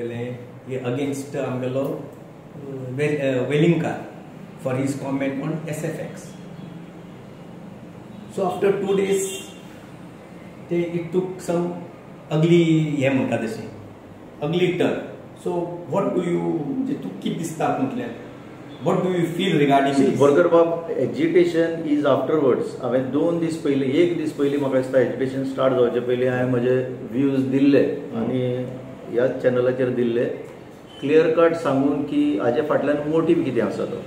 Against आमगेलो Velingkar for his comment on S F X so after two days ते it took some ugly हे म्हणतात अशी ugly turn so what do you म्हणजे तू किती दिसतात म्हटल्या what do you feel regarding बरोबर बाब एज्युकेशन इज आफ्टरवर्ड्स हांवें दोन दीस पयली एक दीस पयली म्हाका दिसता एज्युकेशन स्टार्ट जावचे. पयली हांवें म्हजे व्यूज दिल्ले आनी ह्याच चॅनलाचेर दिल्ले क्लियर कट सांगून की हाजे फाटल्यान मोटीव कितें आसा तो.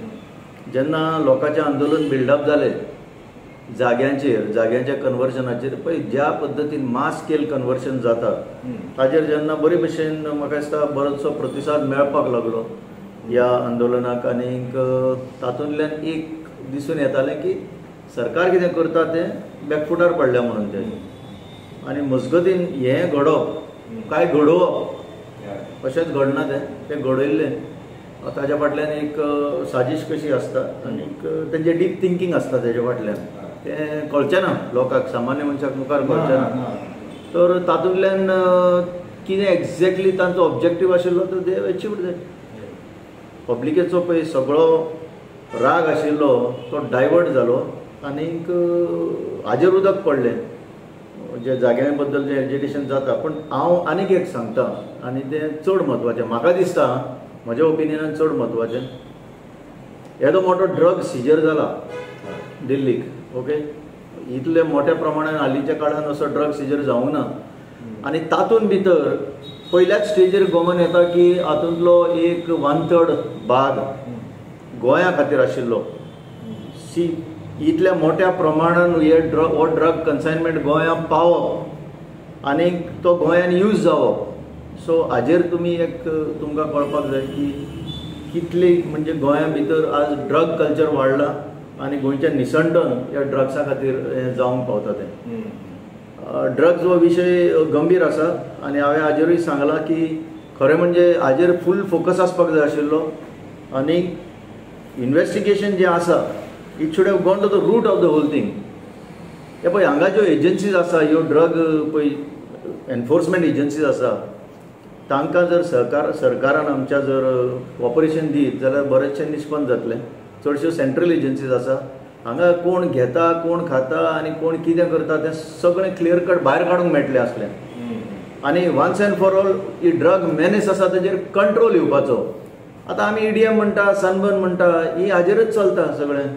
जेन्ना लोकांचें आंदोलन बिल्डअप जालें जाग्यांचेर जाग्यांच्या कन्वर्शनाचेर पळय ज्या पद्दतीन मास स्केल कन्वर्शन जाता ताजेर जेन्ना बरे भशेन म्हाका दिसता बरोचसो प्रतिसाद मेळपाक लागलो ह्या आंदोलनाक आनीक तातूंतल्यान एक दिसून येतालें की सरकार कितें करता तें बॅकफुटार पडल्या म्हणून तें. आनी मजगतीन हें घडोवप काय घडोवप अशेंच घडना तें तें घडयल्लें ताच्या फाटल्यान एक साजीश कशी आसता आनीक तेंचें डीप थिंकींग आसता तेच्या फाटल्यान तें कळचें ना लोकांक सामान्य मनशाक मुखार कळचें ना तर तातूंतल्यान कितें एक्झॅक्टली तांचो ऑब्जेक्टीव आशिल्लो तो दे अचिव्ड दॅट पब्लिकेचो पळय सगळो राग आशिल्लो तो डायवर्ट जालो आनीक हाजेर उदक पडलें. जे जाग्या बद्दल जें एजिटेशन जाता पूण हांव आनीक एक सांगता. आनी तें चड म्हत्वाचें. म्हाका दिसता म्हज्या ओपिनियनान चड म्हत्वाचें. येदो मोठो ड्रग सिजर जाला दिल्लीक ओके इतले मोठ्या प्रमाणान हालींच्या काळान असो ड्रग सिजर जावंक ना. आनी तातूंत भितर पयल्याच स्टेजीर गोवन येता की हातूंतलो एक वन थर्ड भाग गोंया खातीर आशिल्लो सी इतल्या मोठ्या प्रमाणान हे ड्रग हो ड्रग कन्सायनमेंट गोंया पावप आनीक तो गोंयान यूज जावप सो हाजेर तुमी एक तुमकां कळपाक जाय की कितली म्हणजे गोंया भितर आज ड्रग कल्चर वाडला आनी गोंयचें निसंडन ह्या ड्रग्सा खातीर हें जावंक पावता तें. ड्रग्स हो विशय गंभीर आसा आनी हांवें हाजेरूय सांगलां की खरें म्हणजे हाजेर फूल फोकस आसपाक जाय आशिल्लो. आनी इन्वेस्टिगेशन जें आसा it should have gone to the root of the whole thing हे पळय हांगा ज्यो एजन्सीज आसा ह्यो ड्रग पळय एनफोर्समेंट एजन्सीज आसा तांकां जर सरकार सरकारान आमच्या जर कॉपरेशन दीत जाल्यार बरेचशें निश्पन्न जातलें. चडश्यो सेंट्रल एजन्सीज आसा हांगा कोण घेता कोण खाता आनी कोण कितें करता तें सगळें क्लियर कट भायर काडूंक मेळटलें आसलें आनी once and for all he drug manage आसा ताजेर कंट्रोल येवपाचो. आतां आमी ईडीएम म्हणटा सनबर्न म्हणटा ही हाजेरच चलता सगळें.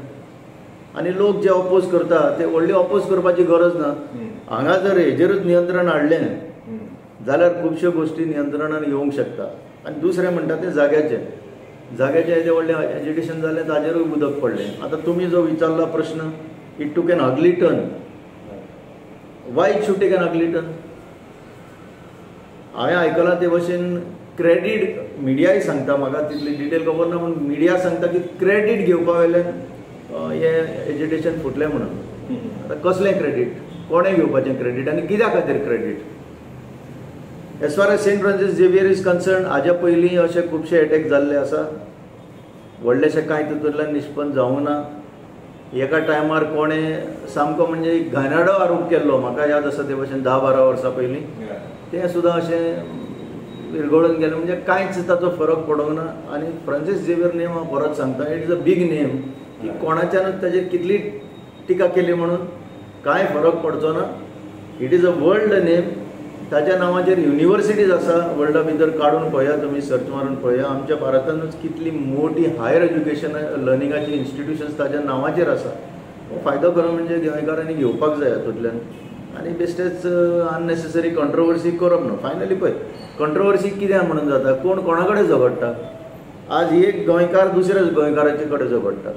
आनी लोक जे ऑपोज करता ते व्हडली ऑपोज करपाची गरज ना. हांगा जर हेजेरूच नियंत्रण हाडलें जाल्यार खुबश्यो गोश्टी नियंत्रणान येवंक शकता. आनी दुसरें म्हणटा तें जाग्याचें. जाग्याचें येदें व्हडलें एजिटेशन जालें ताजेरूय उदक पडलें. आतां तुमी जो विचारला प्रश्न it took an ugly turn why it should take an ugly turn हांवें आयकलां ते भशेन क्रेडिट मिडियाय सांगता म्हाका तितली डिटेल खबर ना पूण मिडिया सांगता की क्रेडिट घेवपा वयल्यान हें एजिटेशन फुटलें म्हणून. आतां कसलें क्रेडिट कोणें घेवपाचें क्रेडिट आनी कित्या खातीर credit as far as Saint Francis Xavier is concern हाज्या पयलीं अशे खुबशे अटॅक जाल्ले आसा व्हडलेशे कांय तितूंतल्यान निश्पन्न जावंक ना. एका टायमार कोणें सामको म्हणजे घानाडो आरोप केल्लो म्हाका याद आसा ते भशेन धा बारा वर्सां पयलीं तें सुद्दां अशें विरगळून गेलें. म्हणजे कांयच ताचो फरक पडोंक ना. आनी फ्रांसीस झेवियर नेम हांव परत सांगता it is a big name की कोणाच्यानच ताजेर कितली टिका केली म्हणून? कांय फरक पडचो ना? It is a world name ताच्या नांवाचेर युनिवर्सिटीज आसा वर्ल्डा भितर काडून पळया तुमी सर्च मारून पळया आमच्या भारतानूच कितली मोठी हायर एज्युकेशन लर्निंगाची इन्स्टिट्युशन्स ताच्या नांवाचेर आसा हो फायदो खरो म्हणजे गोंयकारांनी घेवपाक जाय हातूंतल्यान. आनी बेश्टेच अननेसेसरी कंट्रोवर्सी करप ना फायनली पळय कंट्रोवर्सी कित्याक म्हणून जाता? कोण कोणा कडेन झगडटा? आज एक गोंयकार दुसऱ्या गोंयकाराचे कडेन झगडटा.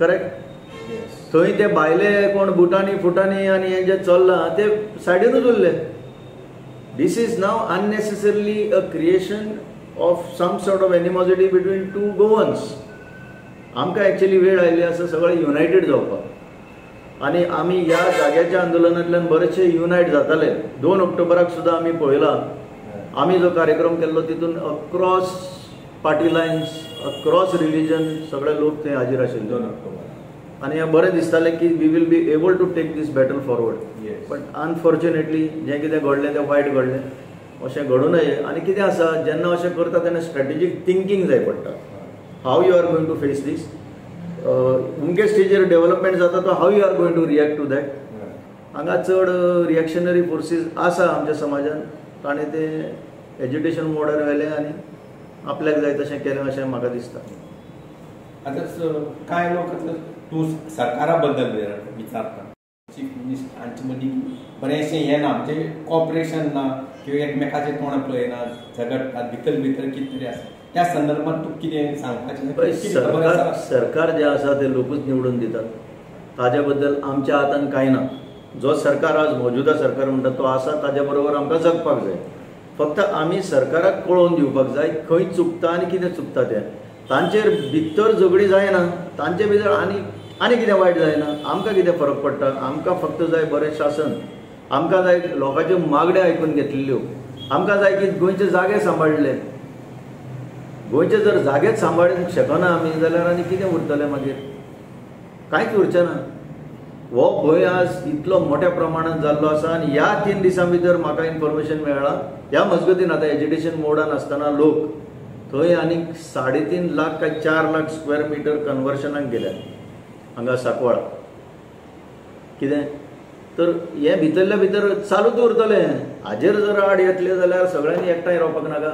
करेक्ट थंय ते भायले कोण बुटांनी फुटांनी आनी हें जें चल्लां ते सायडीनूच उरले. This is now unnecessarily a creation of some sort of animosity between two Goans. आमकां एक्चुअली वेळ आयिल्ली आसा सगळे युनायटेड जावपाक. आनी आमी ह्या जाग्याच्या आंदोलनांतल्यान बरेचशे युनायट जाताले. दोन ऑक्टोबराक सुद्दां आमी पळयलां. आमी जो कार्यक्रम केल्लो तितून across party lines across religion सगळे लोक थंय हाजीर आशिल्ले आनी हें बरें दिसतालें की we will be able to take this battle forward. But unfortunately जें कितें घडलें तें वायट घडलें. अशें घडूं नये आनी कितें आसा जेन्ना अशें करता तेन्ना स्ट्रॅटेजीक थिंकींग जाय पडटा. How you are going to face this अमके स्टेजीर डेव्हलपमेंट जाता तो how you are going to react to that हांगा चड रिएक्शनरी फोर्सीस आसा आमच्या समाजान. ताणें ते एज्युटेशन मोडार व्हेलें आनी आपल्याक जाय तशें केलें अशें म्हाका दिसता आता काय लोक आता तूं सरकारा बद्दल विचारता चीफ मिनिस्टर हांचे मदीं बरेंशें हें ना म्हणजे कॉपरेशन ना किंवा एकमेकाचें तोंड पळयना झगडटात भितर भितर कितें तरी आसा त्या संदर्भात तूं कितें सांगपाचें सरकार? सरकार जे आसा ते लोकूच निवडून दितात. ताज्या बद्दल आमच्या हातान कांय ना. जो सरकार आज मौजूदा सरकार म्हणटा तो आसा ताज्या बरोबर आमकां जगपाक जाय. फक्त आमी सरकाराक कळोवन दिवपाक जाय खंय चुकता आनी कितें चुकता तें. तांचेर भितर झगडी जायना तांचे भितर आनी आनी कितें वायट जायना आमकां कितें फरक पडटा आमकां फक्त जाय बरें शासन. आमकां जाय लोकांच्यो मागण्यो आयकून घेतलेल्यो. आमकां जाय की गोंयचे जागे सांबाळले. गोंयचे जर जागेच सांबाळूंक शकना आमी जाल्यार आनी कितें उरतलें मागीर? कांयच उरचें ना हो भंय आज इतलो मोठ्या प्रमाणात जाल्लो आसा आनी ह्या तीन दिसां भितर म्हाका इन्फॉर्मेशन मेळ्ळां ह्या मजगतीन आतां एज्युकेशन मोडान आसतना लोक थंय आनीक साडे तीन लाख काय चार लाख स्क्वेअर मिटर कन्वर्शनाक गेल्यात हांगा साकवाळ. कितें? तर हे भितरल्या भितर चालूच उरतलें. हाजेर जर आड येतले जाल्यार सगळ्यांनी एकठांय रावपाक नाका.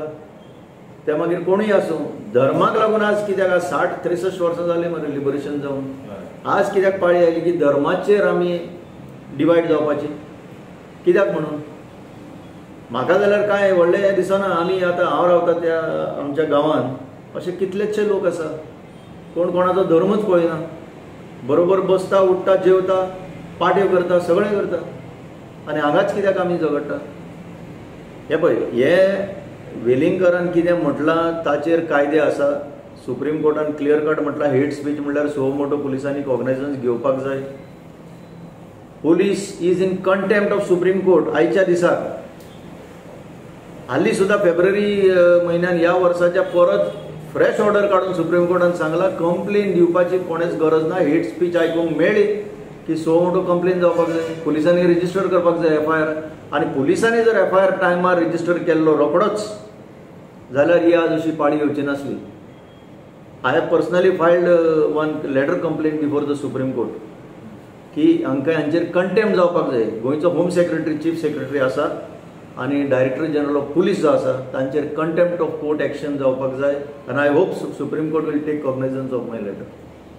ते मागीर कोणूय आसूं धर्माक लागून आज कित्याक आज साठ त्रेसश्ट वर्सां जाली मरे लिबरेशन जावन आज कित्याक पाळी आयली की धर्माचेर आमी डिवायड जावपाची? कित्याक म्हणून? म्हाका जाल्यार कांय व्हडलें हें दिसना आमी आतां हांव रावता त्या आमच्या गांवांत अशे कितलेशे लोक आसा कोण कोणाचो धर्मूच पळयना. बरोबर बसता उठता जेवता पाट्यो करता सगळें करता. आनी हांगाच कित्याक आमी झगडटा? हे पळय हे वेलिंगकरान कितें म्हटलां ताचेर कायदे आसा सुप्रीम कोर्टान क्लियर कट म्हटलं हेट स्पीच म्हणल्यार सो मोठो पुलिसांनी कॉग्नायझन्स घेवपाक जाय. Police is in contempt of Supreme Court आयच्या दिसाक. हालीं सुद्दां फेब्रुवारी अ, म्हयन्यान ह्या वर्साच्या परत फ्रेश ऑर्डर काडून सुप्रीम कोर्टान सांगला कंप्लेन दिवपाची कोणेच गरज ना हेट स्पीच आयकूंक मेळ्ळी की सो मोठो कंप्लेन जावपाक जाय. पुलिसांनी रजिस्टर करपाक जाय एफ आय आर आनी पुलिसांनी जर एफ आय आर टायमार रजिस्टर केल्लो रोखडोच जाल्यार ही आज अशी पाळी येवची नासली. I have personally filed one letter complain before the Supreme Court की हांकां हांचेर कंटेम जावपाक जाय. गोंयचो होम सेक्रेटरी चीफ सेक्रेटरी आसा आनी डायरेक्टर जनरल ऑफ पुलीस जो आसा तांचेर कंटेम्प्ट ऑफ कोर्ट एक्शन जावपाक जाय. आनी I hope Supreme Court will take cognizance of my letter